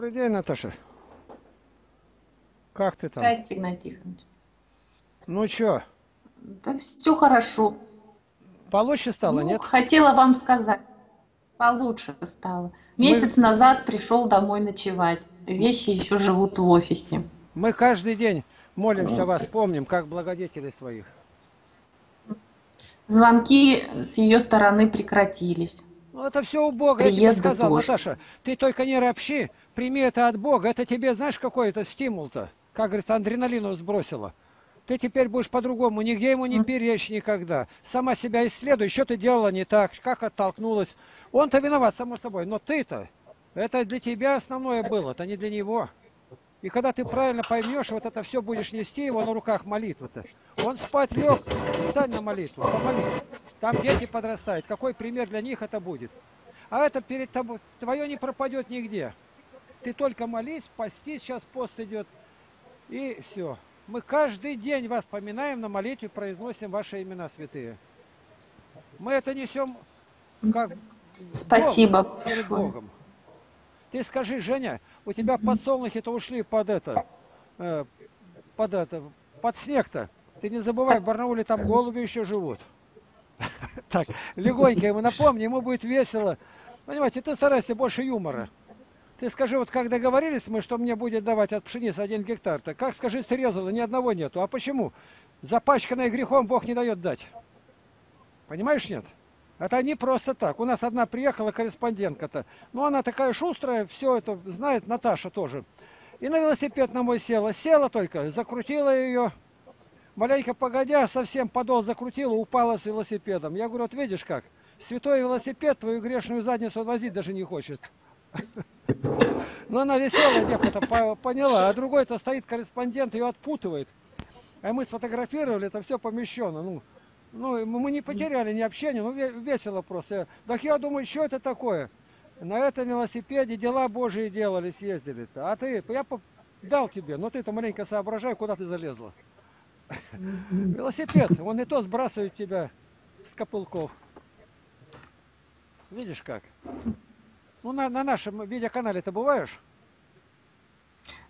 Добрый день, Наташа. Как ты там? Здрасте, Тихонович. Ну чё, Да все хорошо. получше стало, Ну, нет? хотела вам сказать. Получше стало. Месяц назад пришел домой ночевать. Вещи еще живут в офисе. Мы каждый день молимся вас, помним, как благодетелей своих. Звонки с ее стороны прекратились. Ну, это все у Бога, я тебе Приезды сказал, тоже. Наташа. Ты только не ропщи, прими это от Бога. Это тебе, знаешь, какой это стимул-то? Как говорится, адреналину сбросило. Ты теперь будешь по-другому, нигде ему не перечь никогда. Сама себя исследуй, что ты делала не так, как оттолкнулась. Он-то виноват, само собой, но ты-то, это для тебя основное было, это не для него. И когда ты правильно поймешь, вот это все будешь нести его на руках молитвы-то. Он спать лег, встань на молитву, помолись. Там дети подрастают, какой пример для них это будет. А это перед тобой, твое не пропадет нигде. Ты только молись, постись, сейчас пост идет, и все. Мы каждый день вас поминаем, на молитве произносим ваши имена святые. Мы это несем как Спасибо Богу, перед. Богом. Ты скажи, Женя, у тебя подсолнухи-то ушли под это, э, под это, под снег-то. Ты не забывай, в Барнауле там голуби еще живут. Так, легонько ему напомни, ему будет весело. Понимаете, ты старайся больше юмора. Ты скажи, вот как договорились мы, что мне будет давать от пшеницы один гектар, то как, скажи, срезала, ни одного нету. А почему? Запачканной грехом Бог не дает дать. Понимаешь, нет? Это не просто так. У нас одна приехала корреспондентка-то. Ну, она такая шустрая, все это знает, Наташа тоже. И на велосипед на мой села. Села только, закрутила ее. Маленько погодя, совсем подол закрутила, упала с велосипедом. Я говорю, вот видишь как, святой велосипед твою грешную задницу возить даже не хочет. Но она веселая девка-то по- поняла, а другой-то стоит корреспондент, ее отпутывает. А мы сфотографировали, это все помещено. Ну, ну, мы не потеряли ни общения, ну ве- весело просто. Так я думаю, что это такое? На этом велосипеде дела Божьи делали, съездили. -то. А ты, я дал тебе, но ты-то маленько соображай, куда ты залезла. Велосипед, он и то сбрасывает тебя с копылков. Видишь как? Ну, на, на нашем видеоканале ты бываешь?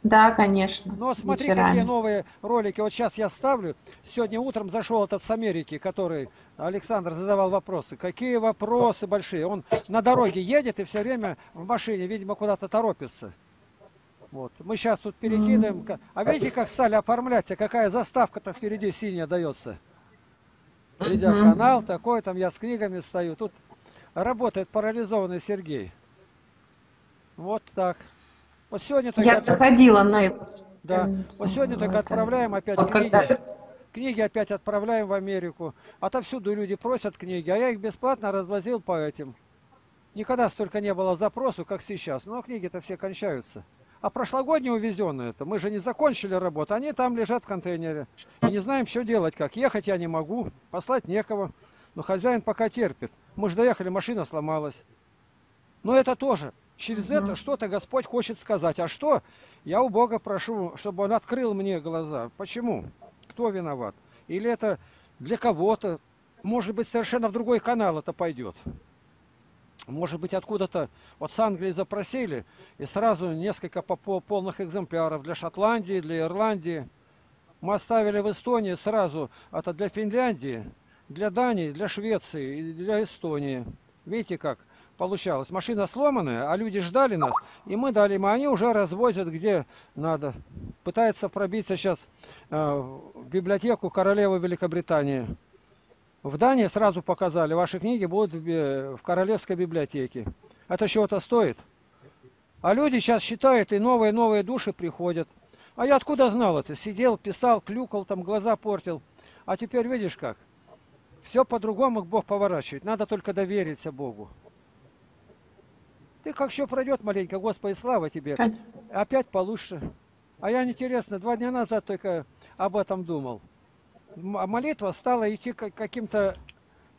Да, конечно. Ну, вот смотри, вечерами. какие новые ролики. Вот сейчас я ставлю. Сегодня утром зашел этот с Америки, который Александр задавал вопросы. Какие вопросы большие. Он на дороге едет и все время в машине, видимо, куда-то торопится. Вот. Мы сейчас тут перекидываем. Ка- А видите, как стали оформляться? Какая заставка-то впереди синяя дается? Видеоканал такой, там я с книгами стою. Тут работает парализованный Сергей. Вот так. Вот сегодня только... Я заходила на его Да. Вот сегодня только отправляем опять Вот книги. когда Книги опять отправляем в Америку. Отовсюду люди просят книги, а я их бесплатно развозил по этим. Никогда столько не было запросу, как сейчас. Но книги-то все кончаются. А прошлогодние увезенные это, мы же не закончили работу, они там лежат в контейнере. И не знаем, что делать, как. Ехать я не могу, послать некого. Но хозяин пока терпит. Мы же доехали, машина сломалась. Но это тоже. Через это что-то Господь хочет сказать. А что? Я у Бога прошу, чтобы Он открыл мне глаза. Почему? Кто виноват? Или это для кого-то? Может быть, совершенно в другой канал это пойдет. Может быть, откуда-то вот с Англии запросили, и сразу несколько по- по- полных экземпляров для Шотландии, для Ирландии. Мы оставили в Эстонии сразу, это для Финляндии, для Дании, для Швеции и для Эстонии. Видите как получалось? Машина сломанная, а люди ждали нас, и мы дали им, а они уже развозят где надо. Пытается пробиться сейчас э, в библиотеку королевы Великобритании. В Дании сразу показали, ваши книги будут в в королевской библиотеке. Это чего-то стоит. А люди сейчас считают, и новые-новые души приходят. А я откуда знал это? Сидел, писал, клюкал, там глаза портил. А теперь видишь как? Все по-другому Бог поворачивает. Надо только довериться Богу. Ты как все пройдет маленько, Господи, слава тебе. Конечно. Опять получше. А я интересно, два дня назад только об этом думал. А молитва стала идти ка- каким-то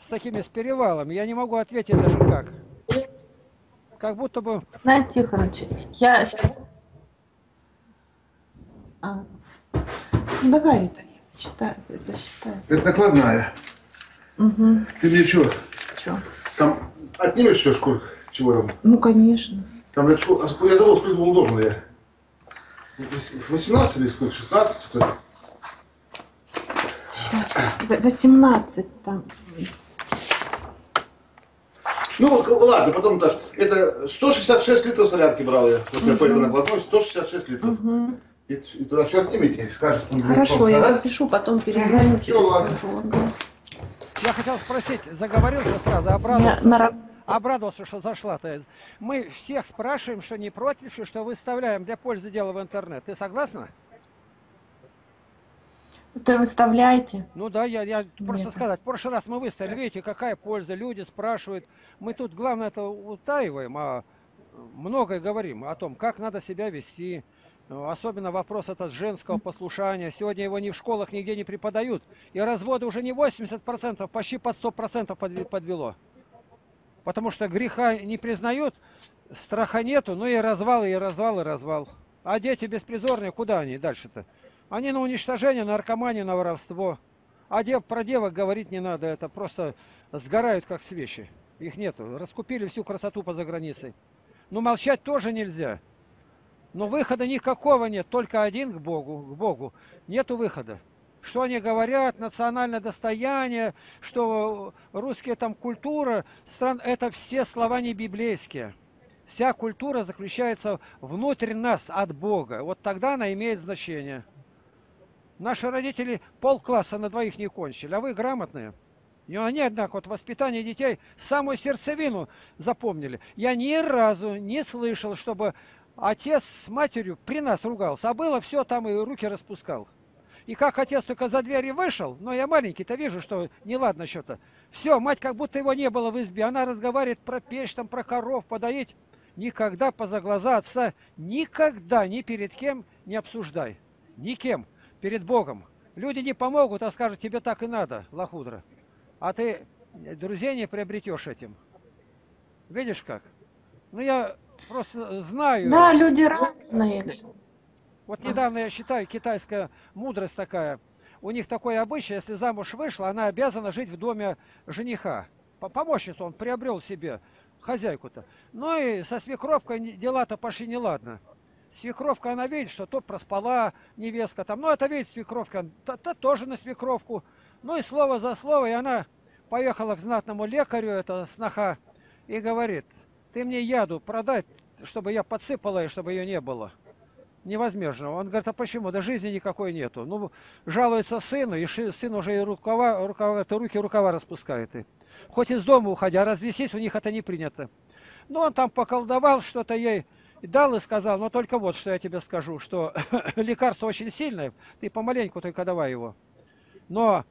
с такими с перевалами. Я не могу ответить даже как. Как будто бы Игнатий Тихонович, я сейчас... А. Ну, давай, это я это считаю. Это накладная. Угу. Ты мне что, Чё? там отнимешь все, сколько, там? Ну, конечно. Там я, чу- а я забыл, сколько был должен я. 18 или сколько? 16? что-то. Сейчас. В- 18 там. Ну ладно, потом дашь. Это 166 литров солярки брал я. Вот я по этой накладной, 166 литров. Мгм. И, и туда все отнимите, и скажете. ну, Хорошо, я да? запишу, потом перезвоню Всё, ладно. скажу. Я хотел спросить, заговорился сразу, Я обрадовался. на Обрадовался, что зашла-то. Мы всех спрашиваем, что не против, что выставляем для пользы дела в интернет. Ты согласна? То выставляйте. Ну да, я, я просто Нет. сказать. В прошлый раз мы выставили, видите, какая польза. Люди спрашивают. Мы тут, главное, это утаиваем, а многое говорим о том, как надо себя вести. Ну, Особенно вопрос этот женского послушания. Сегодня его ни в школах нигде не преподают. И разводы уже не 80%, почти под 100% подве- подвело. Потому что греха не признают, страха нету, ну и развал, и развал, и развал. А дети беспризорные, куда они дальше-то? Они на уничтожение, на наркоманию, на воровство. А дев, про девок говорить не надо, это просто сгорают как свечи. Их нету. Раскупили всю красоту по заграницей. Но молчать тоже нельзя. Но выхода никакого нет, только один к Богу, к Богу. Нету выхода. Что они говорят, национальное достояние, что русские там культура, стран, это все слова не библейские. Вся культура заключается внутрь нас, от Бога. Вот тогда она имеет значение. Наши родители полкласса на двоих не кончили, а вы грамотные. И они, однако, вот воспитание детей самую сердцевину запомнили. Я ни разу не слышал, чтобы отец с матерью при нас ругался. А было все, там и руки распускал. И как отец только за двери вышел, но я маленький-то вижу, что неладно что-то. Все, мать как будто его не было в избе. Она разговаривает про печь, там, про коров, подоить. Никогда поза глаза отца, никогда ни перед кем не обсуждай. Никем. Перед Богом. Люди не помогут, а скажут, тебе так и надо, лохудра. А ты друзей не приобретешь этим. Видишь как? Ну я просто знаю. Да, люди разные. Вот недавно я считаю, китайская мудрость такая. У них такое обычай, если замуж вышла, она обязана жить в доме жениха. По- Помощницу он приобрел себе, хозяйку-то. Ну и со свекровкой дела-то пошли неладно. Свекровка, она видит, что то проспала невестка там. Ну, это видит свекровка, то, то тоже на свекровку. Ну и слово за слово, и она поехала к знатному лекарю, это сноха, и говорит, ты мне яду продать, чтобы я подсыпала, и чтобы ее не было невозможно. Он говорит, а почему? Да жизни никакой нету. Ну, жалуется сыну, и сын уже и рукава, рукава, руки рукава распускает. И. Хоть из дома уходя, а развестись у них это не принято. Ну, он там поколдовал что-то ей, дал и сказал, но только вот, что я тебе скажу, что лекарство очень сильное, ты помаленьку только давай его. Но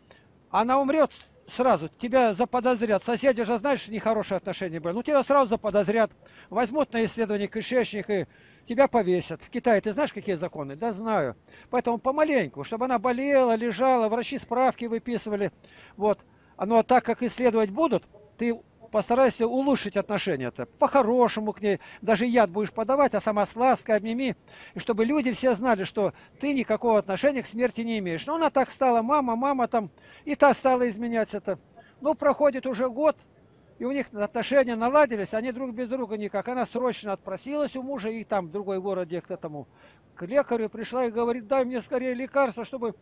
она умрет сразу, тебя заподозрят. Соседи же знают, что нехорошие отношения были. Ну, тебя сразу заподозрят, возьмут на исследование кишечника и тебя повесят. В Китае ты знаешь, какие законы? Да, знаю. Поэтому помаленьку, чтобы она болела, лежала, врачи справки выписывали. Вот. Но так как исследовать будут, ты постарайся улучшить отношения-то. По-хорошему к ней. Даже яд будешь подавать, а сама с лаской обними. И чтобы люди все знали, что ты никакого отношения к смерти не имеешь. Но она так стала, мама, мама там, и та стала изменять это. Ну, проходит уже год, и у них отношения наладились, они друг без друга никак. Она срочно отпросилась у мужа, и там в другой город, где к этому, к лекарю пришла и говорит, дай мне скорее лекарство, чтобы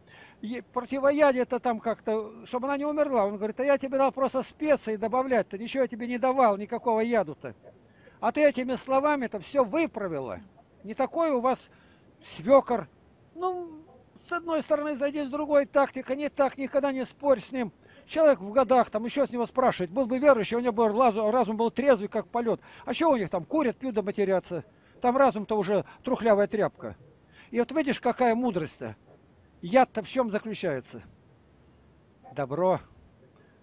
противоядие-то там как-то, чтобы она не умерла. Он говорит, а я тебе дал просто специи добавлять-то, ничего я тебе не давал, никакого яду-то. А ты этими словами-то все выправила. Не такой у вас свекор. Ну, с одной стороны зайди, с другой тактика, не так, никогда не спорь с ним. Человек в годах, там еще с него спрашивать, был бы верующий, у него был разум, разум был трезвый, как полет. А что у них там, курят, пьют да матерятся. Там разум-то уже трухлявая тряпка. И вот видишь, какая мудрость-то. Яд-то в чем заключается? Добро.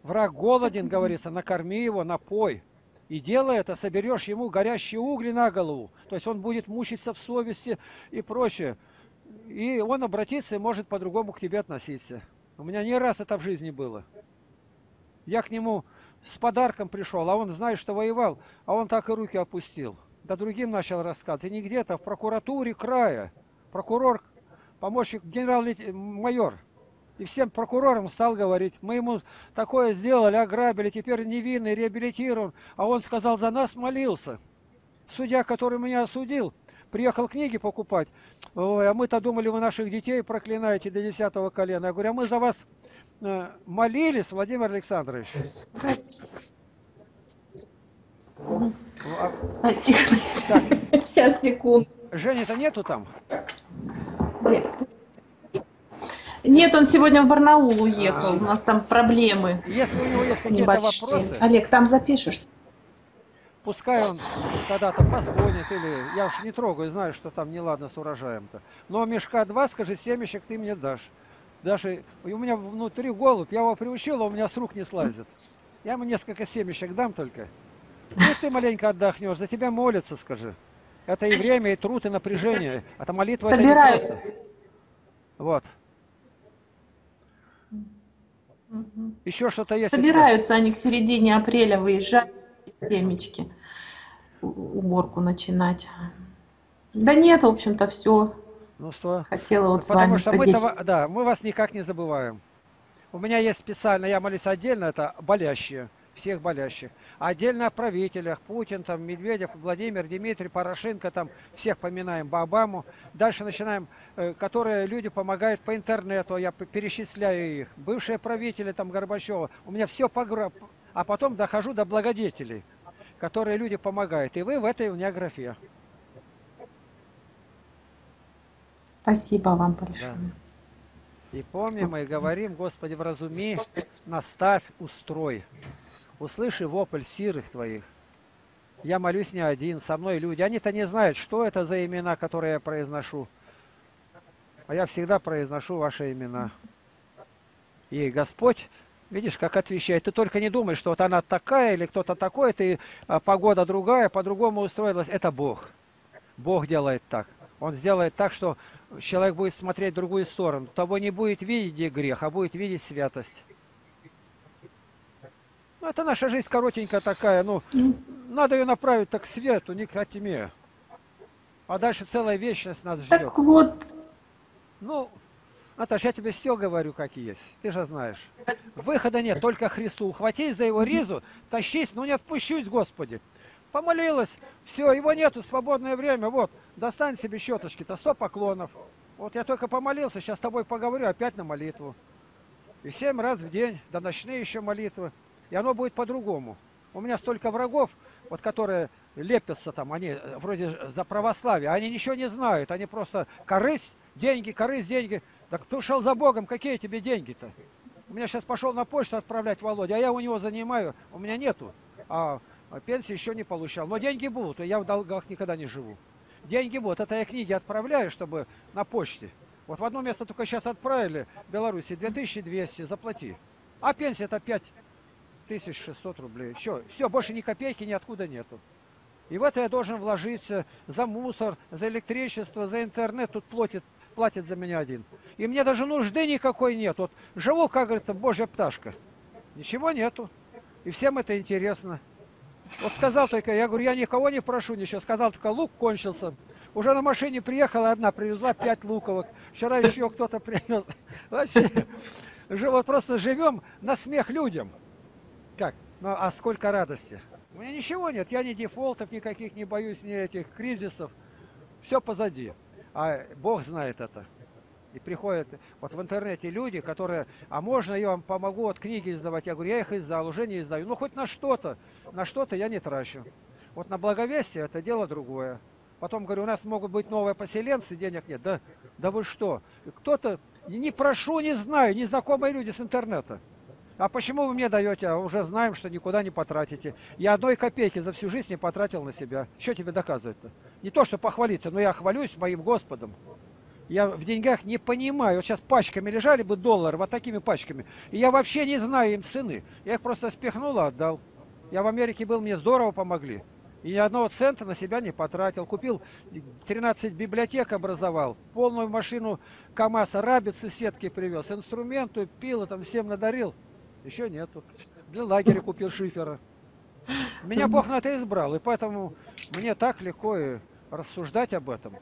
Враг голоден, говорится, накорми его, напой. И делая это, соберешь ему горящие угли на голову. То есть он будет мучиться в совести и прочее. И он обратится и может по-другому к тебе относиться. У меня не раз это в жизни было. Я к нему с подарком пришел, а он, знаешь, что воевал, а он так и руки опустил. Да другим начал рассказывать. И не где-то, в прокуратуре края. Прокурор, помощник генерал-майор. И всем прокурорам стал говорить, мы ему такое сделали, ограбили, теперь невинный, реабилитирован. А он сказал, за нас молился. Судья, который меня осудил, приехал книги покупать. Ой, а мы-то думали, вы наших детей проклинаете до десятого колена. Я говорю, а мы за вас молились, Владимир Александрович. Здрасте. Ну, а А. Сейчас, секунду. Жени-то нету там? Нет, он сегодня в Барнаул уехал. У нас там проблемы Если у него есть какие-то небольшие. вопросы, Олег, там запишешь? пускай он когда-то позвонит или... Я уж не трогаю, знаю, что там неладно с урожаем-то. Но мешка два, скажи, семечек ты мне дашь. Даже у меня внутри голубь, я его приучил, а у меня с рук не слазит. Я ему несколько семечек дам только. И ты маленько отдохнешь, за тебя молятся, скажи. Это и время, и труд, и напряжение. Это молитва. это не Собираются. Вот. Еще что-то есть? Собираются они к середине апреля выезжать семечки. Уборку начинать. Да нет, в общем-то, все. Ну что? Хотела вот с Потому вами что мы, поделиться. да, мы вас никак не забываем. У меня есть специально, я молюсь отдельно, это болящие, всех болящих. Отдельно о правителях, Путин, там, Медведев, Владимир, Дмитрий, Порошенко, там, всех поминаем, Бабаму. Дальше начинаем, э, которые люди помогают по интернету, я перечисляю их. Бывшие правители, там, Горбачева. У меня все по А потом дохожу до благодетелей, которые люди помогают. И вы в этой у меня графе. Спасибо вам большое. И помним и говорим, Господи, вразуми, наставь, устрой. Услыши вопль сирых Твоих. Я молюсь не один, со мной люди. Они-то не знают, что это за имена, которые я произношу. А я всегда произношу ваши имена. И Господь, видишь, как отвечает. Ты только не думай, что вот она такая или кто-то такой, ты а, погода другая, по-другому устроилась. Это Бог. Бог делает так. Он сделает так, что человек будет смотреть в другую сторону. Того не будет видеть грех, а будет видеть святость. Ну, это наша жизнь коротенькая такая. Ну, надо ее направить так к свету, не к тьме. А дальше целая вечность нас ждет. Так вот, Ну, Наташ, я тебе все говорю, как есть. Ты же знаешь. Выхода нет, только Христу. Ухватись за его ризу, тащись, но не отпущусь, Господи. Помолилась, все, его нету, свободное время. Вот, достань себе щеточки-то, сто поклонов. Вот я только помолился, сейчас с тобой поговорю, опять на молитву. И семь раз в день, да ночные еще молитвы. И оно будет по-другому. У меня столько врагов, вот которые лепятся там, они э, вроде за православие, они ничего не знают, они просто корысть, деньги, корысть, деньги. Так ты ушел за Богом, какие тебе деньги-то? У меня сейчас пошел на почту отправлять Володя, а я у него занимаю, у меня нету. А пенсии еще не получал. Но деньги будут, я в долгах никогда не живу. Деньги будут. Это я книги отправляю, чтобы на почте. Вот в одно место только сейчас отправили, в Беларуси, 2200, заплати. А пенсия это 5600 рублей. Все, все, больше ни копейки ниоткуда нету. И в это я должен вложиться за мусор, за электричество, за интернет. Тут платит, платит за меня один. И мне даже нужды никакой нет. Вот живу, как говорится, божья пташка. Ничего нету. И всем это интересно. Вот сказал только, я говорю, я никого не прошу ничего. Сказал только, лук кончился. Уже на машине приехала одна, привезла пять луковок. Вчера еще кто-то принес. Вообще, вот просто живем на смех людям. Как? Ну, а сколько радости. У меня ничего нет. Я ни дефолтов никаких не боюсь, ни этих кризисов. Все позади. А Бог знает это. И приходят вот в интернете люди, которые, а можно я вам помогу вот книги издавать? Я говорю, я их издал, уже не издаю. Ну хоть на что-то, на что-то я не трачу. Вот на благовестие это дело другое. Потом говорю, у нас могут быть новые поселенцы, денег нет. Да, да вы что? Кто-то, не прошу, не знаю, незнакомые люди с интернета. А почему вы мне даете? А уже знаем, что никуда не потратите. Я одной копейки за всю жизнь не потратил на себя. Что тебе доказывает-то? Не то, что похвалиться, но я хвалюсь моим Господом. Я в деньгах не понимаю. Вот сейчас пачками лежали бы доллары, вот такими пачками. И я вообще не знаю им цены. Я их просто спихнул и отдал. Я в Америке был, мне здорово помогли. И ни одного цента на себя не потратил. Купил 13 библиотек, образовал. Полную машину КАМАЗ, рабицы сетки привез. Инструменту, пилы там всем надарил. Еще нету. Для лагеря купил шифера. Меня Бог на это избрал. И поэтому мне так легко и рассуждать об этом.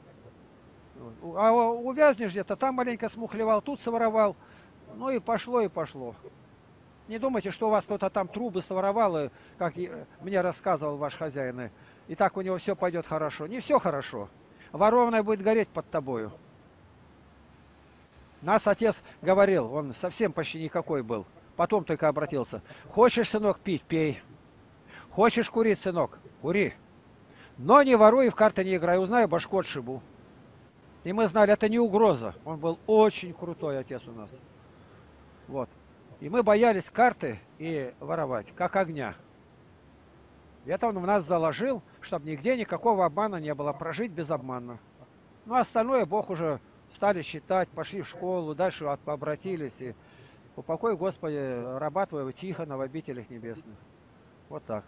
А увязнешь где-то, там маленько смухлевал, тут своровал. Ну и пошло, и пошло. Не думайте, что у вас кто-то там трубы своровал, как мне рассказывал ваш хозяин, и так у него все пойдет хорошо. Не все хорошо. Ворованное будет гореть под тобою. Нас отец говорил, он совсем почти никакой был. Потом только обратился. Хочешь, сынок, пить, пей. Хочешь курить, сынок, кури. Но не воруй и в карты не играй, узнаю, башку отшибу. И мы знали, это не угроза. Он был очень крутой отец у нас. Вот. И мы боялись карты и воровать, как огня. И это он в нас заложил, чтобы нигде никакого обмана не было, прожить без обмана. Ну, а остальное Бог уже стали считать, пошли в школу, дальше обратились. И упокой, Господи, раба Твоего Тихона в обителях небесных. Вот так.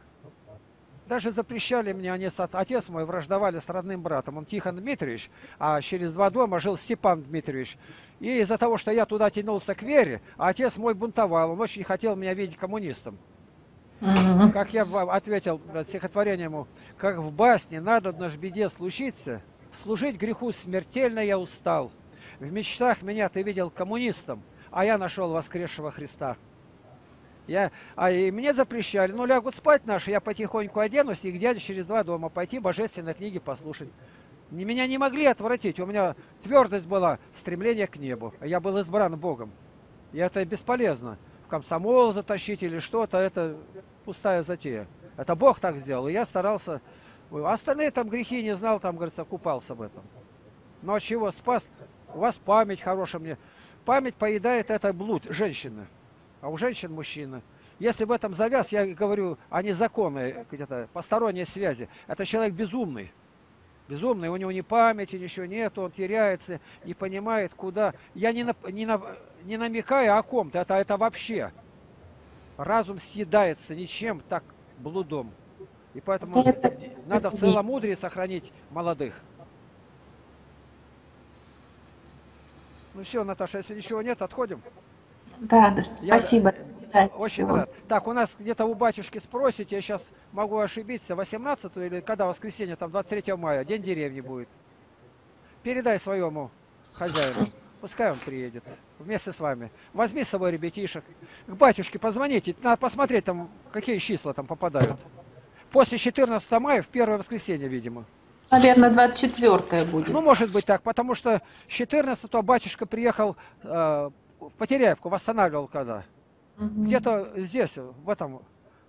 Даже запрещали мне, они отец мой враждовали с родным братом. Он Тихон Дмитриевич, а через два дома жил Степан Дмитриевич. И из-за того, что я туда тянулся к вере, а отец мой бунтовал. Он очень хотел меня видеть коммунистом. Мгм. Как я ответил стихотворение ему, как в басне надо наш беде случиться, служить греху смертельно я устал. В мечтах меня ты видел коммунистом, а я нашел воскресшего Христа. Я, а и мне запрещали, ну лягут спать наши, я потихоньку оденусь и дяде через два дома пойти божественные книги послушать. Меня не могли отвратить, у меня твердость была, стремление к небу. Я был избран Богом. И это бесполезно. В комсомол затащить или что-то, это пустая затея. Это Бог так сделал. И я старался... А Остальные там грехи не знал, там, говорится, купался в этом. Но от чего спас? У вас память хорошая мне. Память поедает это блуд женщины. А у женщин мужчина. Если в этом завяз, я говорю о незаконной где-то посторонней связи. Это человек безумный. Безумный, у него ни памяти, ничего нет, он теряется, не понимает, куда. Я не, нап- не, нав- не намекаю о ком-то, это, это вообще. Разум съедается ничем, так блудом. И поэтому Это- надо в целомудрии сохранить молодых. Ну все, Наташа, если ничего нет, отходим. Да, да, Я- спасибо. До свидания. Очень Всего. рад. Так, у нас где-то у батюшки спросите, я сейчас могу ошибиться, 18 или когда воскресенье, там 23 мая, день деревни будет. Передай своему хозяину, пускай он приедет вместе с вами. Возьми с собой ребятишек. К батюшке позвоните, надо посмотреть там, какие числа там попадают. После 14 мая, в первое воскресенье, видимо. Наверное, 24 будет. Ну, может быть так, потому что 14 батюшка приехал э, в Потеряевку, восстанавливал когда. Мгм. Где-то здесь, в этом,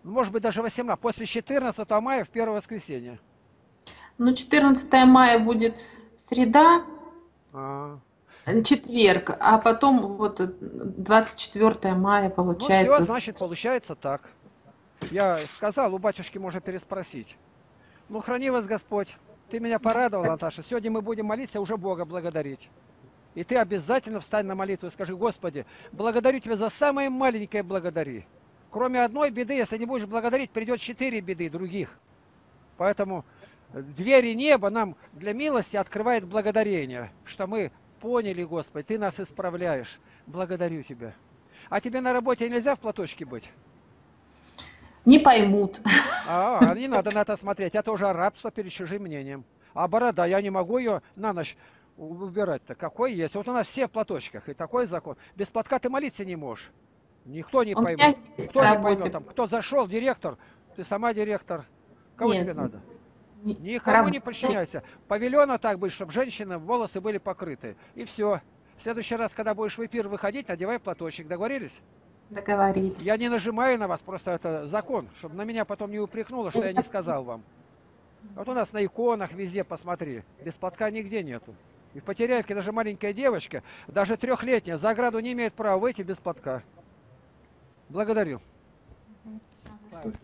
ну, может быть, даже 18, после 14 мая в первое воскресенье. Ну, 14 мая будет среда, А. четверг, а потом вот э, 24 мая Ну, получается. все, значит, получается так. Я сказал, у батюшки можно переспросить. Ну, храни вас Господь. Ты меня порадовал, Наташа. Сегодня мы будем молиться, уже Бога благодарить. И ты обязательно встань на молитву и скажи, Господи, благодарю Тебя за самое маленькое благодари. Кроме одной беды, если не будешь благодарить, придет четыре беды других. Поэтому двери неба нам для милости открывает благодарение, что мы поняли, Господи, Ты нас исправляешь. Благодарю Тебя. А тебе на работе нельзя в платочке быть? Не поймут. А, а не надо на это смотреть. Это уже рабство перед чужим мнением. А борода, я не могу ее на ночь убирать-то. Какой есть? Вот у нас все в платочках. И такой закон. Без платка ты молиться не можешь. Никто не меня поймет. Кто не поймет там? Кто зашел, директор? Ты сама директор. Кого Нет, тебе надо? Не- Никому не подчиняйся. Павильона так быть, чтобы женщины волосы были покрыты. И все. В следующий раз, когда будешь в эфир выходить, надевай платочек. Договорились? Договорились. Я не нажимаю на вас, просто это закон, чтобы на меня потом не упрекнуло, что я не сказал вам. Вот у нас на иконах везде посмотри, без платка нигде нету. И в Потеряевке даже маленькая девочка, даже трехлетняя, за ограду не имеет права выйти без платка. Благодарю. Спасибо.